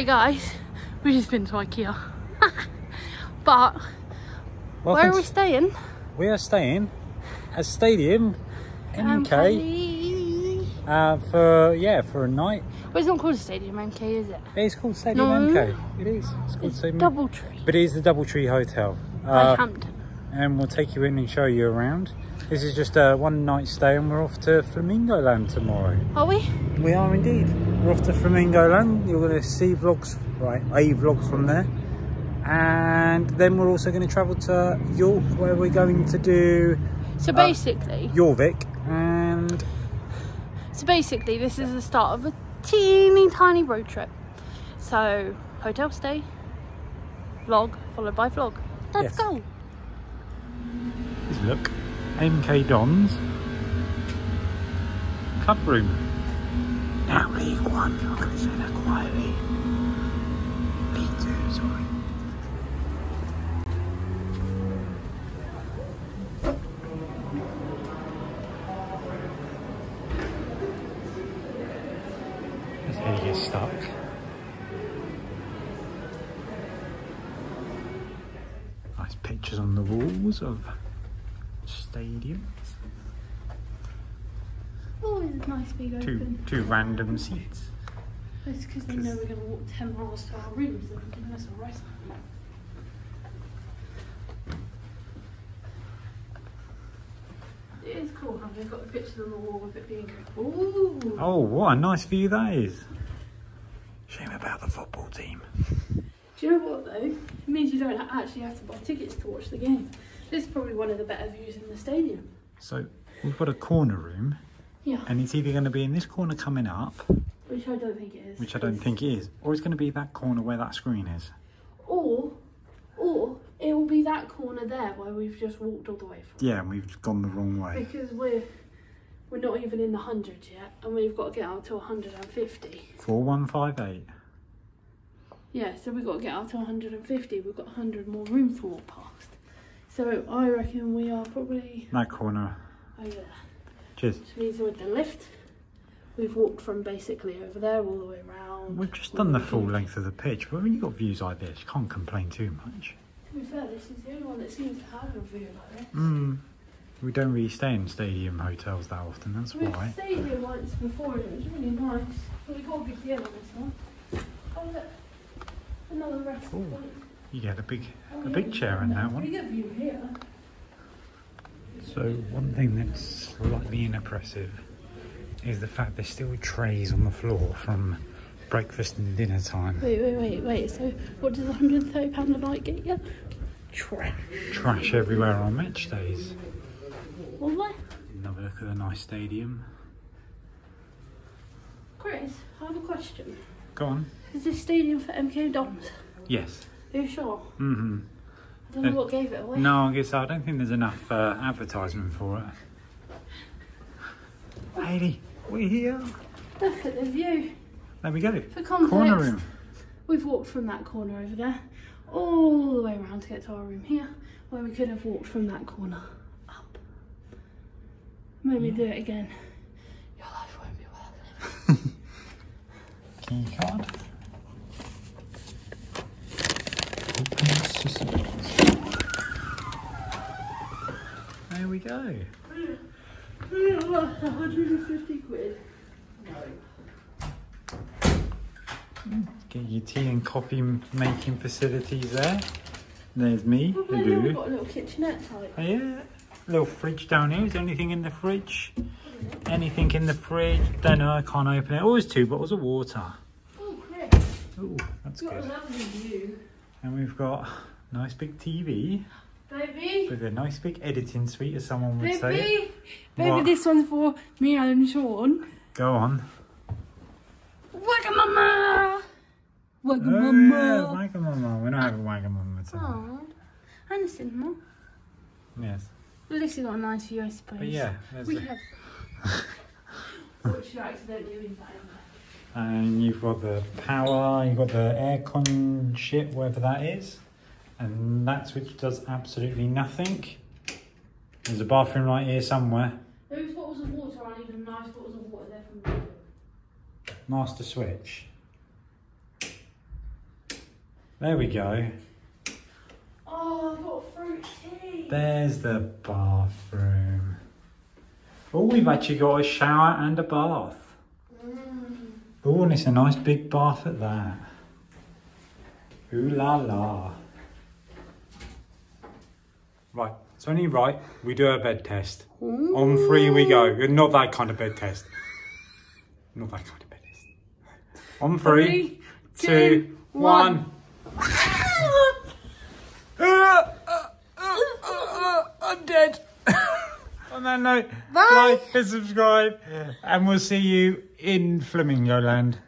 Hey guys, we've just been to IKEA. but where are we staying? We are staying at Stadium MK MK. uh, for yeah for a night. Well, it's not called stadium MK, is it? It's called Stadium No. MK. It is. It's called It's Stadium. Doubletree But it is the DoubleTree Hotel. by Uh, Hampton. and we'll take you in and show you around. This is just a one night stay and we're off to Flamingo Land tomorrow. Are we? We are indeed. We're off to Flamingo Land. You're going to see vlogs, right, a vlog from there. And then we're also going to travel to York where we're going to do So Uh, basically, Jorvik and so basically, this is the start of a teeny tiny road trip. So hotel stay, vlog followed by vlog. Let's Yes. go. look, MK Dons club room. Now League One, I'm going to say that quietly. League Two, sorry. This head gets stuck. Nice pictures on the walls of stadiums. Oh, it's nice big Two open. two random seats. It's because they know we're going to walk 10 miles to our rooms. Giving us a rest. It is cool how they've got the pictures on the wall of it being Ooh. Oh, what a nice view that is. Shame about the football team. Do you know what though? It means you don't actually have to buy tickets to watch the game. This is probably one of the better views in the stadium. So we've got a corner room, Yeah, and it's either going to be in this corner coming up, which I don't think it is. which I don't think it is, or it's going to be that corner where that screen is. Or, or it will be that corner there where we've just walked all the way from. Yeah, and we've gone the wrong way. Because we're we're not even in the hundreds yet, and we've got to get up to 150. Four one five eight. Yeah, so we've got to get out to 150. We've got 100 more rooms to walk past. So I reckon we are probably That corner. over there. Cheers. Which means with the lift, we've walked from basically over there all the way around. We've just done the full length of the pitch, but when you've got views like this, you can't complain too much. To be fair, this is the only one that seems to have a view like this. Mm. We don't really stay in stadium hotels that often, that's why. We've stayed here once before and it was really nice. But we got a good deal on this one. Oh look, another rest Ooh. You get a big, Oh, a yeah, big chair in that one. View here. So one thing that's slightly inoppressive is the fact there's still trays on the floor from breakfast and dinner time. Wait, wait, wait, wait. So what does 130 pound a night get you? Trash. Trash everywhere on match days. What? Another look at the nice stadium. Chris, I have a question. Go on. Is this stadium for MK Dons? Yes. Are you sure? hmm I don't know Uh, what gave it away. No, I guess I don't think there's enough uh, advertisement for it. Lady, we're here. Look at the view. There we go. For context, Corner room. we've walked from that corner over there all the way around to get to our room here, where we could have walked from that corner up. Maybe do it again. Your life won't be worth it. Key card. There we go. 150 quid. Get your tea and coffee making facilities there. There's me, the maybe we've got a little kitchenette type. Oh, yeah. Little fridge down here. Is there anything in the fridge? Anything in the fridge? Don't know. I can't open it. Oh, there's two bottles of water. Oh, Chris, Oh, that's we've got a good. lovely view. And we've got a nice big TV Baby, with a nice big editing suite, as someone would say. baby, baby, What? this one's for me and Sean. Go on. Wagamama! Oh, yeah, Wagamama! Wagamama. We're not having Wagamama today. Oh, and a cinema. Yes. At least you got a nice view, I suppose. But yeah, there's We a, have. Which you accidentally leave that in there. and you've got the power, you've got the aircon shit, whatever that is. And that switch does absolutely nothing. There's a bathroom right here somewhere. Those bottles of water aren't even nice bottles of water, they're from Master switch. There we go. Oh, I got a fruit tea. There's the bathroom. Oh, we've actually got a shower and a bath. Mm. Oh, and it's a nice big bath at that. Ooh la la. Right, it's only right we do a bed test. On three we go. Not that kind of bed test. Not that kind of bed test. On three, Three, two, two, one. I'm On that note, Bye. like and subscribe, and we'll see you in Flamingo Land.